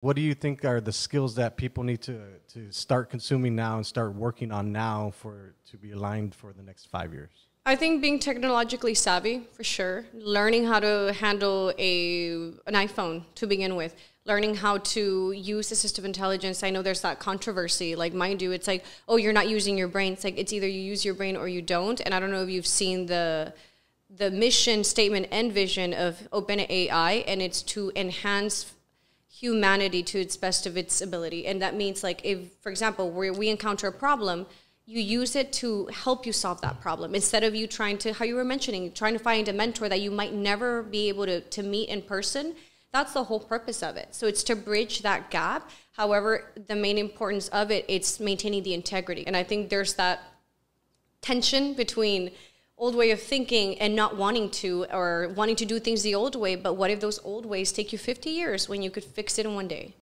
what do you think are the skills that people need to to start consuming now and start working on now for to be aligned for the next five years? I think being technologically savvy for sure. Learning how to handle a an iPhone to begin with. Learning how to use assistive intelligence. I know there's that controversy. Like mind you, it's like, oh, you're not using your brain. It's like it's either you use your brain or you don't. And I don't know if you've seen the the mission statement and vision of OpenAI, and it's to enhance humanity to its best of its ability. And that means like if, for example, where we encounter a problem, you use it to help you solve that problem. Instead of you trying to how you were mentioning trying to find a mentor that you might never be able to, to meet in person that's the whole purpose of it. So it's to bridge that gap. However the main importance of it it's maintaining the integrity. And i think there's that tension between old way of thinking and not wanting to or wanting to do things the old way but what if those old ways take you 50 years when you could fix it in one day